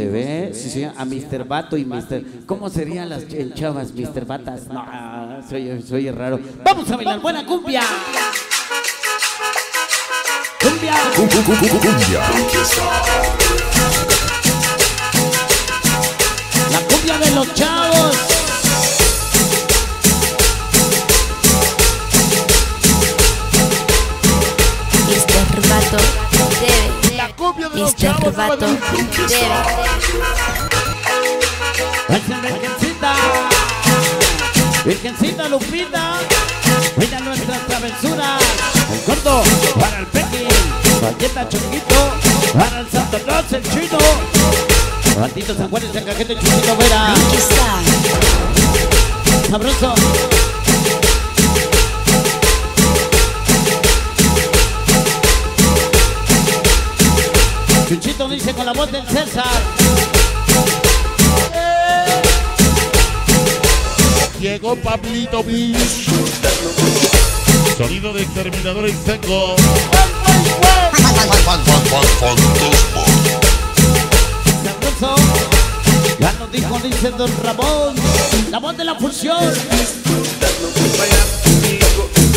usted, ¿ve? Sí, sí, a Mr. Bato y Mr. ¿Cómo serían las ch- chavas, Mr. Batas? No, soy, soy raro. ¡Vamos a bailar buena cumbia! ¡Cumbia! Cumbia. ¡La cumbia de los chavos! Mr. chavos. Bato debe. ¡Esa Virgencita! Virgencita Lupita, cuida nuestras travesuras. El corto para el Pequi, galleta chonguito, para el Santo Claus, el chino. Ratito San Juan, el vera. Aquí está. Sabroso. Dice con la voz del César. Llegó Pablito Bis. Sonido de exterminador en seco. Sabroso. Ya nos dijo, dice Don Ramón. La voz de la fusión.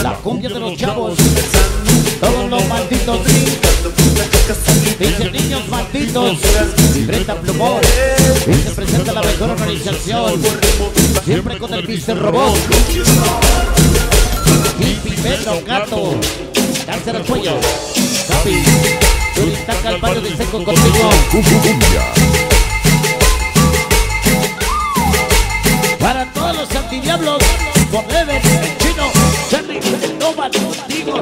La cumbia de los chavos. Todos los malditos. Malditos. Libreta plumón. Y se presenta la mejor organización. Siempre con el Mr. Robot. Hippie, Pedro, gato. Cáncer al cuello. Capi. Turitaca al barrio de seco contigo. Para todos los antidiablos, Forever, el chino, Charlie, Nova, contigo,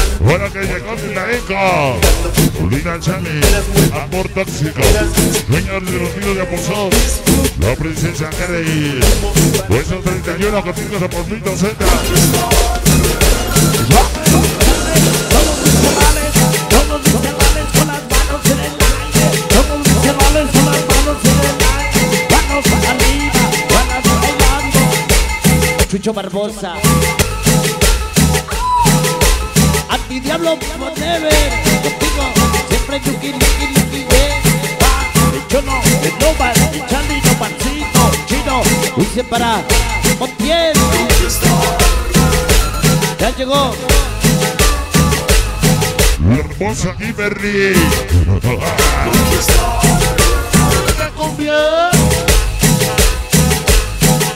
Buena que llegó sin la eco. Lina Chani. Amor tóxico. Señor de los niños de. La princesa Carey. Hueso 31 con 5 de manos bailando. Chucho Barbosa, Antidiablo Forever, contigo siempre yuki yuki yuki yeah. El chono, el nova, el Charlie, no pancito, chino, dice para Montiel. Ya llegó. La hermosa Kimberly. La cumbia.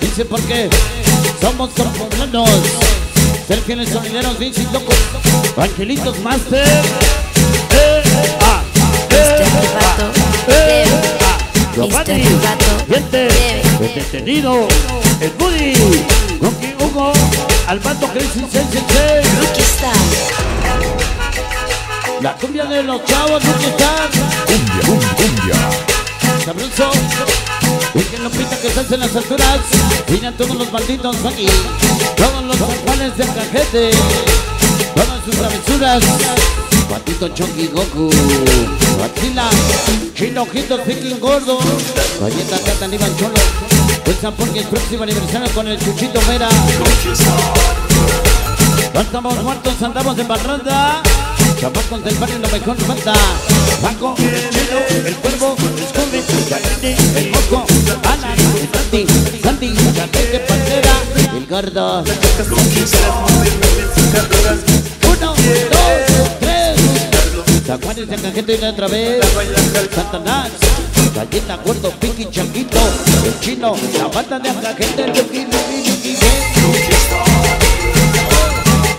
Dice porque somos poblanos, ser fieles sonideros, bien sin locos, angelitos master. Eh, ah, eh, ah, eh, ah. Giovanni, el detenido, el Buddy, Rocky Hugo, Alberto Crisis Sensei, Aquí está. la cumbia de los chavos, nunca están. Cumbia. cum- Cumbia. Sabroso. Y que lo pita que estás en las alturas. Miran todos los malditos aquí. Todos los juanes del cajete. Todas sus travesuras. Patito Chonky Goku. Godzilla. Chino Ojito Viking Gordo. Galleta Cata Iván Cholo. Esa porque es próximo aniversario con el Chuchito Mera. No estamos muertos, andamos en barranda. Chamacos del barrio, lo mejor falta. Paco, el chino, el cuervo, el El moco, Alan, el Santi, Santi, la de pantera, el gordo. Uno, dos, tres. Y San Cajete y otra vez. Satanás, galleta, gordo, piqui, changuito, el chino, la banda de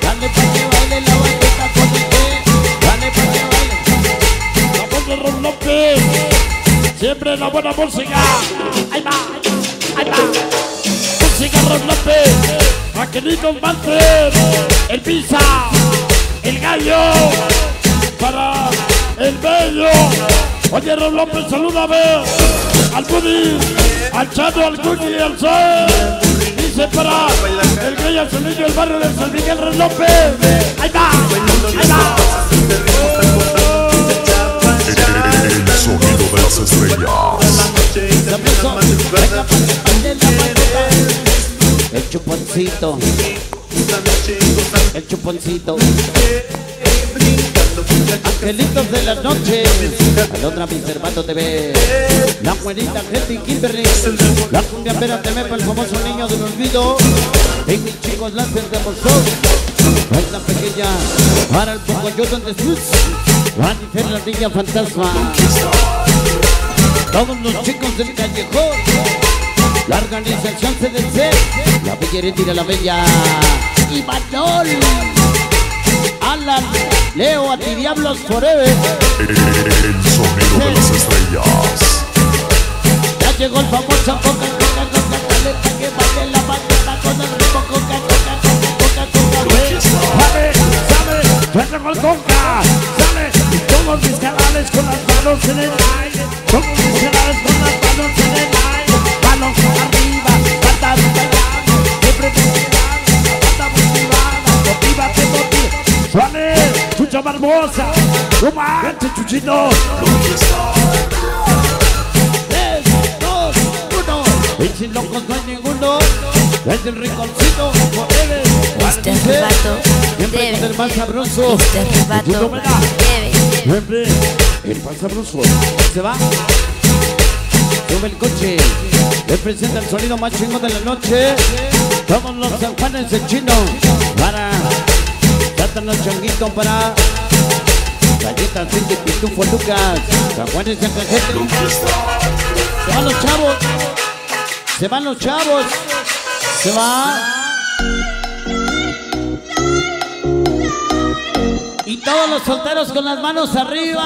Dale pa' que baile la bandita Siempre la buena música. Ahí va, ahí va. Música Ron López. Aquelitos Manfred. El Pizza. El Gallo. el bello. Oye, Ron López, saluda a ver al Buddy, al Chato, al Cookie y al Sol. Dice para el Gay Arcelillo, el barrio de San Miguel, Ron López. Ahí va, ahí va. Las estrellas. El chuponcito, el chuponcito. Angelitos de la noche, Alondra Miservato TV, la buenita Hetty Kimberly, la cumbia Vera TV para el famoso niño del olvido, y mis chicos Lancer de Bolsón, la pequeña para el Pocoyoto de Sus, Juan la niña fantasma, todos los chicos del callejón, la organización CDC, la Bella tira la Bella, y Manol. Alan, Leo, a ti Diablos Forever. El sonido de las estrellas. Ya llegó el famoso Coca Coca Coca Caleta que vale la mañana con el ritmo Coca Coca Coca Coca Coca el Coca, manos en el aire, todos mis canales con las manos en el aire, manos arriba, patas callando, siempre motivada, pata motivada, motívate, motívate. Suane, Chucha Barbosa, no manches, Chuchito. Tres, dos, uno. Y sin locos no hay ninguno. Desde el rinconcito. Este debe, con el más sabroso. este debe, debe. El más sabroso. Se va. Sube el coche. Representa el sonido más chingón de la noche. Todos los San Juanes del chino. Para. Tratan los changuitos para. Galletas, Cindy, Pitufo, Lucas. San Juanes del Cajete. Se van los chavos. Se van los chavos. Se va. Y todos los solteros con las manos arriba.